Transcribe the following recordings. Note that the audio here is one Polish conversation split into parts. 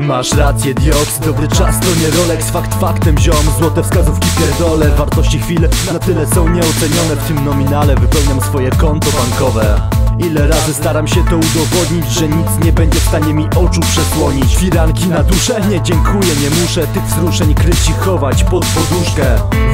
Masz rację, dioks, dobry czas to nie Rolex. Fakt faktem, ziom, złote wskazówki pierdolę Wartości chwil na tyle są nieocenione. W tym nominale wypełniam swoje konto bankowe. Ile razy staram się to udowodnić, że nic nie będzie w stanie mi oczu przesłonić. Firanki na duszę? Nie dziękuję, nie muszę tych wzruszeń kryć i chować pod poduszkę.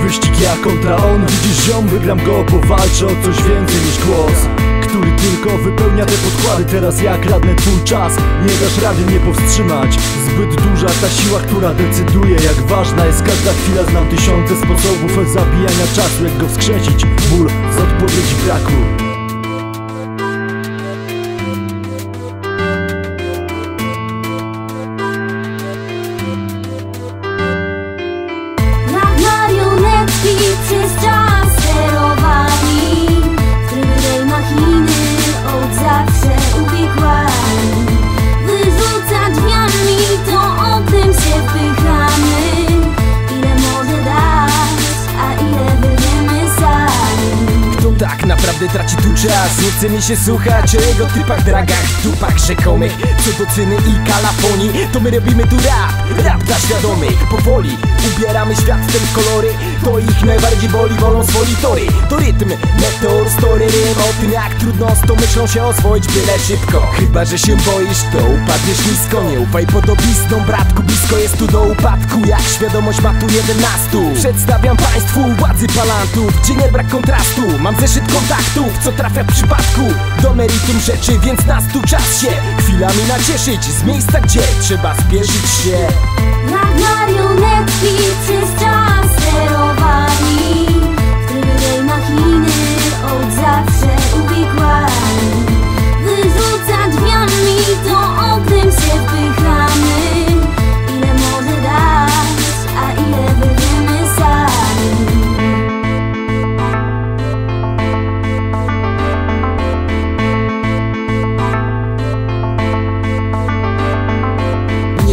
Wyścig ja kontra on, widzisz ziom, wygram go, powalczę o coś więcej niż głos który tylko wypełnia te podkłady. Teraz jak radnę twój czas Nie dasz rady mnie powstrzymać. Zbyt duża ta siła, która decyduje Jak ważna jest każda chwila. Znam tysiące sposobów zabijania czasu Jak go wskrzesić. Ból z odpowiedzi braku tak naprawdę traci tu czas? Nie chce mi się słuchać o jego typach, dragach, dupach rzekomych Co do cyny i kalafonii, to my robimy tu rap Rap dla świadomych, powoli ubieramy świat w te kolory To ich najbardziej boli, wolą swoi tory. To rytm, meteor, story, rym. O tym jak trudno z tą myślą się oswoić byle szybko. Chyba, że się boisz, to upadniesz nisko. Nie ufaj podobizną, bratku, blisko jest tu do upadku. Jak świadomość ma tu jedenastu. Przedstawiam państwu władzy palantów Gdzie nie brak kontrastu, mam zeszyt kontaktów Co trafia w przypadku. Do meritum rzeczy Więc nas tu czas się chwilami nacieszyć. Z miejsca, gdzie trzeba spieszyć się Jak marionetki przez czas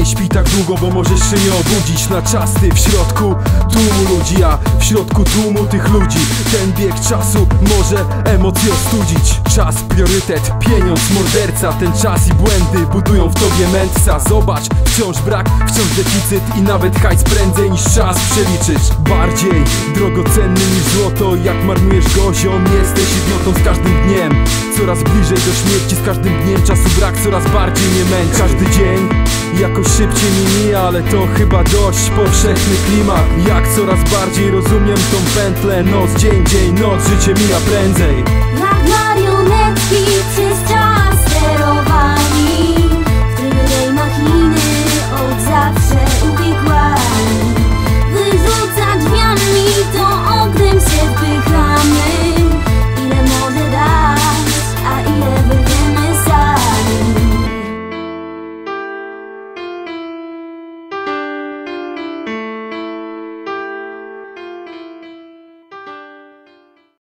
Nie śpi tak długo, bo możesz się nie obudzić. Na czas ty w środku tłumu ludzi A w środku tłumu tych ludzi. Ten bieg czasu może emocje ostudzić. Czas, priorytet, pieniądz, morderca. Ten czas i błędy budują w tobie mędrca. Zobacz, wciąż brak, wciąż deficyt I nawet hajs prędzej niż czas przeliczysz Bardziej drogocenny niż złoto. Jak marnujesz go ziom, jesteś idiotą z każdym dniem. Coraz bliżej do śmierci, z każdym dniem czasu brak Coraz bardziej mnie męczy Każdy dzień Jakoś szybciej mi mija, ale to chyba dość powszechny klimat. Jak coraz bardziej rozumiem tą pętlę Noc, dzień, dzień, noc, życie mija prędzej. Jak marionetki przez